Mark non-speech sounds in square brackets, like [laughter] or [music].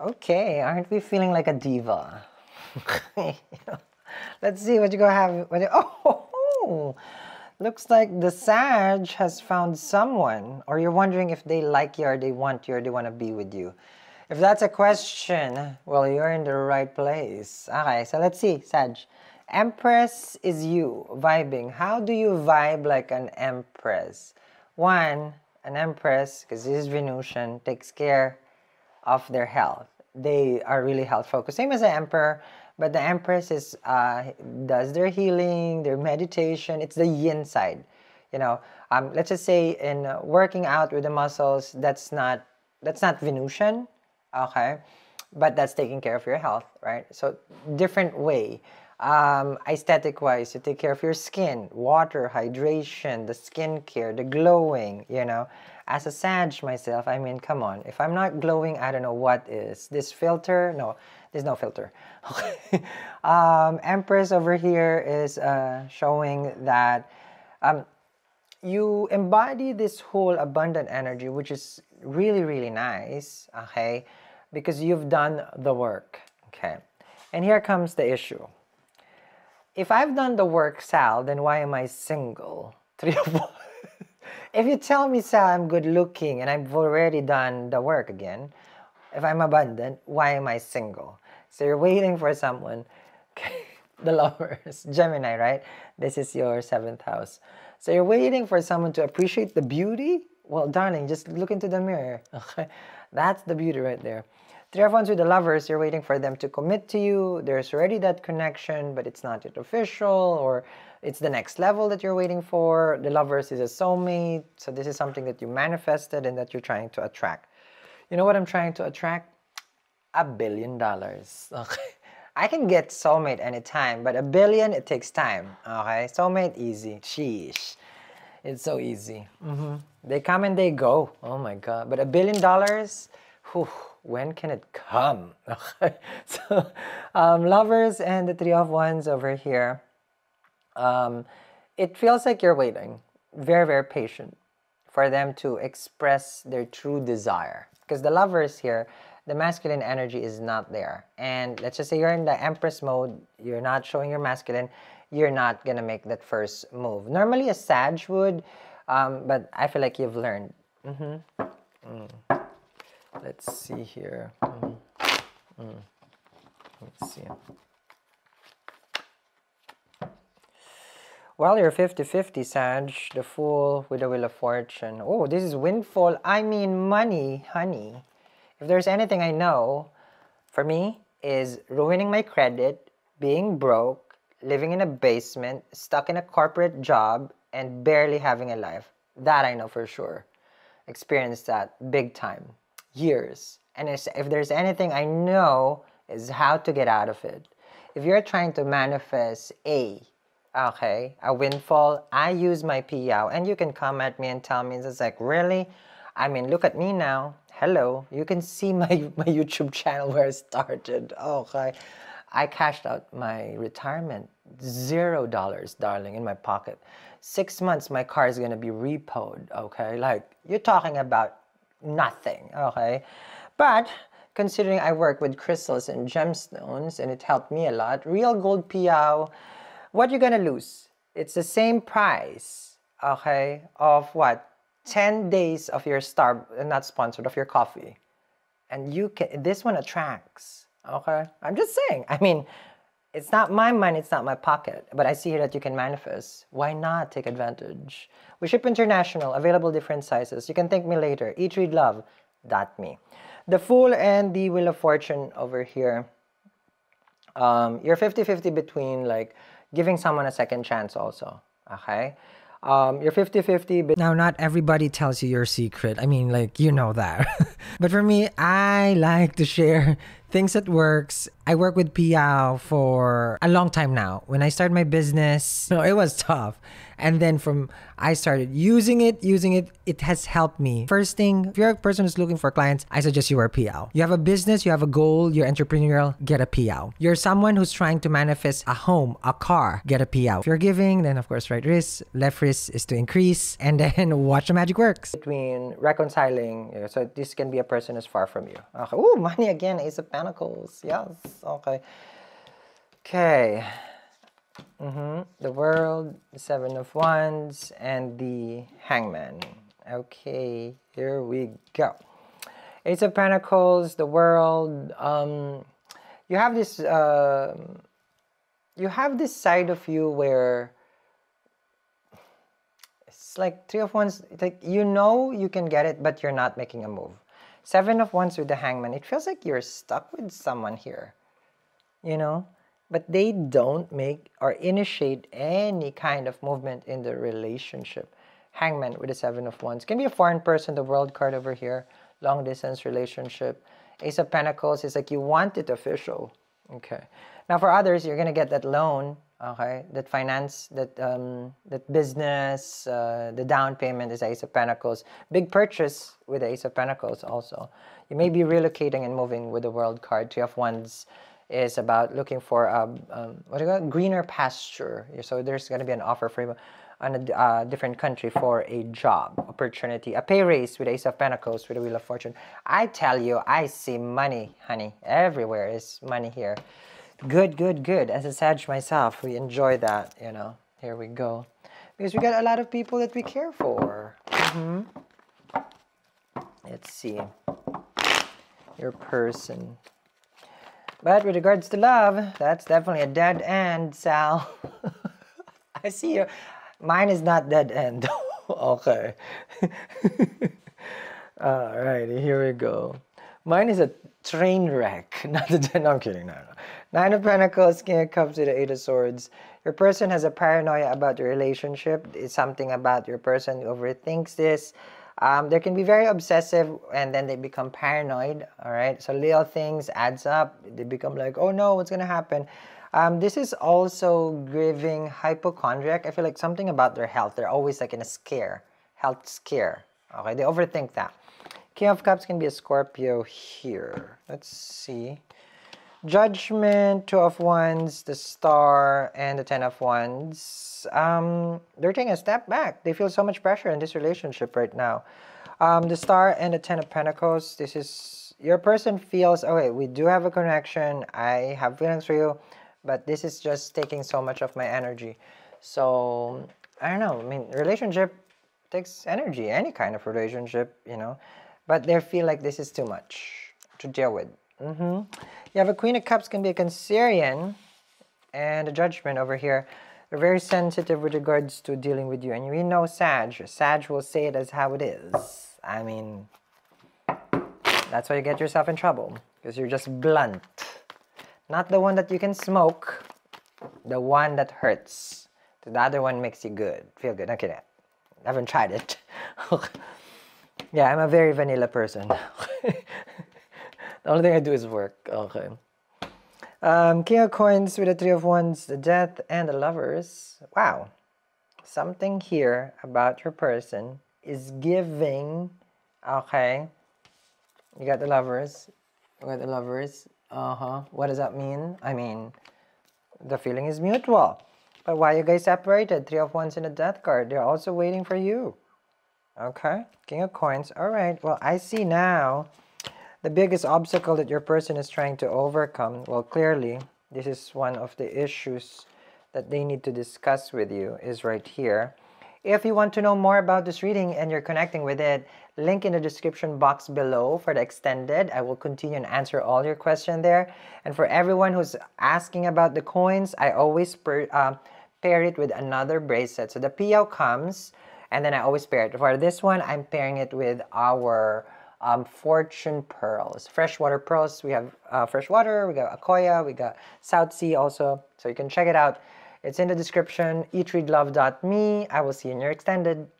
Okay, aren't we feeling like a diva? [laughs] Let's see what you go have. What you, [laughs] oh, looks like the Sag has found someone, or you're wondering if they like you, or they want you, or they want to be with you. If that's a question, well, you're in the right place. Okay, so let's see, Sag. Empress is you, vibing. How do you vibe like an empress? One, an empress, because this is Venusian, takes care of their health. They are really health focused. Same as the emperor, but the empress is uh, does their healing, their meditation. It's the yin side. You know, um, let's just say in working out with the muscles, that's not that's not Venusian, okay, but that's taking care of your health, right? So different way um, aesthetic wise, you take care of your skin, water, hydration, the skincare, the glowing, you know. As a Sag myself, I mean, come on. If I'm not glowing, I don't know what is. This filter, no, there's no filter. [laughs] um, Empress over here is uh, showing that um, you embody this whole abundant energy, which is really, really nice, okay? Because you've done the work, okay? And here comes the issue if I've done the work, Sal, then why am I single? [laughs] Three of. If you tell me, Sal, I'm good looking and I've already done the work again, if I'm abundant, why am I single? So you're waiting for someone. Okay. [laughs] the lovers, [laughs] Gemini, right? This is your seventh house. So you're waiting for someone to appreciate the beauty? Well, darling, just look into the mirror. Okay? [laughs] That's the beauty right there. Three of Wands with the lovers, you're waiting for them to commit to you. There's already that connection, but it's not yet official, or it's the next level that you're waiting for. The lovers is a soulmate, so this is something that you manifested and that you're trying to attract. You know what I'm trying to attract? A billion dollars. [laughs] Okay. I can get soulmate anytime, but a billion, it takes time. Okay, soulmate, easy. Sheesh. It's so easy. Mm -hmm. They come and they go. Oh my God. But a billion dollars, whew, when can it come? [laughs] Okay. so, um, lovers and the three of wands over here. Um, it feels like you're waiting, very, very patient for them to express their true desire. Because the lovers here, the masculine energy is not there. And let's just say you're in the empress mode, you're not showing your masculine, you're not to make that first move. Normally a sage would, um, but I feel like you've learned. Mm -hmm. mm. Let's see here. Mm. Mm. Let's see. Well, you're 50-50, Sag. The Fool with the Wheel of Fortune. Oh, this is windfall. I mean money, honey. If there's anything I know, for me, is ruining my credit, being broke, living in a basement, stuck in a corporate job, and barely having a life. That I know for sure. Experienced that big time years. And if there's anything I know is how to get out of it. If you're trying to manifest A, okay, a windfall, I use my PIAO and you can come at me and tell me, it's like, really? I mean, look at me now. Hello, you can see my, [laughs] my YouTube channel where I started. Oh, okay, I cashed out my retirement. Zero dollars, darling, in my pocket. Six months, my car is gonna be repoed, okay? Like, you're talking about nothing, okay? But considering I work with crystals and gemstones and it helped me a lot, real gold PIAO, what you're gonna lose? It's the same price, okay, of what? 10 days of your star, not sponsored, of your coffee. And you can, this one attracts, okay? I'm just saying, I mean, it's not my money, it's not my pocket, but I see here that you can manifest. Why not take advantage? We ship international, available different sizes. You can thank me later. Eat, read, love. That me. The Fool and the Wheel of Fortune over here. Um, you're 50-50 between like giving someone a second chance also. Okay? Um, you're 50-50 but now not everybody tells you your secret i mean like you know that [laughs] but for me i like to share things that works i work with PIAO for a long time now when i started my business you know, it was tough And then from I started using it, using it, it has helped me. First thing, if you're a person who's looking for clients, I suggest you are a PL. You have a business, you have a goal, you're entrepreneurial, get a PL. You're someone who's trying to manifest a home, a car, get a PL. If you're giving, then of course right wrist, left wrist is to increase, and then [laughs] watch the magic works. Between reconciling, so this can be a person who's far from you. Okay. Ooh, money again, Ace of Pentacles. Yes. Okay. Okay. Mm-hmm. The World, the Seven of Wands, and the Hangman. Okay, here we go. Ace of Pentacles, the World. Um, you have this. Uh, you have this side of you where it's like Three of Wands. Like you know you can get it, but you're not making a move. Seven of Wands with the Hangman. It feels like you're stuck with someone here. You know but they don't make or initiate any kind of movement in the relationship. Hangman with the Seven of Wands. Can be a foreign person, the World card over here. Long distance relationship. Ace of Pentacles is like you want it official. Okay. Now for others, you're gonna get that loan. Okay, that finance, that um, that business, uh, the down payment is Ace of Pentacles. Big purchase with Ace of Pentacles also. You may be relocating and moving with the World card. Three of Wands is about looking for a um, what do you call it? greener pasture. So there's going to be an offer for on a uh, different country for a job opportunity, a pay raise with Ace of Pentacles with the Wheel of Fortune. I tell you, I see money, honey. Everywhere is money here. Good, good, good. As a Sag myself, we enjoy that, you know. Here we go. Because we got a lot of people that we care for. Mm -hmm. Let's see. Your person. But with regards to love, that's definitely a dead end, Sal. [laughs] I see you. Mine is not dead end. [laughs] okay. [laughs] All right, here we go. Mine is a train wreck. Not a dead. No, I'm kidding. No, no. Nine of Pentacles, King of Cups to the Eight of Swords. Your person has a paranoia about your relationship. It's something about your person who overthinks this. Um, they can be very obsessive and then they become paranoid, all right? So little things adds up. They become like, oh no, what's going to happen? Um, this is also grieving hypochondriac. I feel like something about their health. They're always like in a scare, health scare. Okay, they overthink that. King of Cups can be a Scorpio here. Let's see. Judgment, Two of Wands, the Star, and the Ten of Wands. Um, they're taking a step back. They feel so much pressure in this relationship right now. Um, the Star and the Ten of Pentacles, this is, your person feels, okay, we do have a connection. I have feelings for you, but this is just taking so much of my energy. So, I don't know. I mean, relationship takes energy, any kind of relationship, you know. But they feel like this is too much to deal with. Mm -hmm. You have a Queen of Cups can be a Cancerian and a Judgment over here. They're very sensitive with regards to dealing with you. And we know Sag. Sag will say it as how it is. I mean, that's why you get yourself in trouble. Because you're just blunt. Not the one that you can smoke. The one that hurts. The other one makes you good. Feel good. Okay, I haven't tried it. [laughs] yeah, I'm a very vanilla person. [laughs] The only thing I do is work. Okay. Um, King of Coins with the Three of Wands, the Death, and the Lovers. Wow. Something here about your person is giving. Okay. You got the Lovers. You got the Lovers. Uh-huh. What does that mean? I mean, the feeling is mutual. But why you guys separated? Three of Wands in the Death card. They're also waiting for you. Okay. King of Coins. All right. Well, I see now the biggest obstacle that your person is trying to overcome, well, clearly, this is one of the issues that they need to discuss with you is right here. If you want to know more about this reading and you're connecting with it, link in the description box below for the extended. I will continue and answer all your questions there. And for everyone who's asking about the coins, I always per, uh, pair it with another bracelet. So the PL comes, and then I always pair it. For this one, I'm pairing it with our um, Fortune Pearls. Freshwater pearls, we have uh, freshwater, we got Akoya, we got South Sea also. So you can check it out. It's in the description, eatreadlove.me. I will see you in your extended.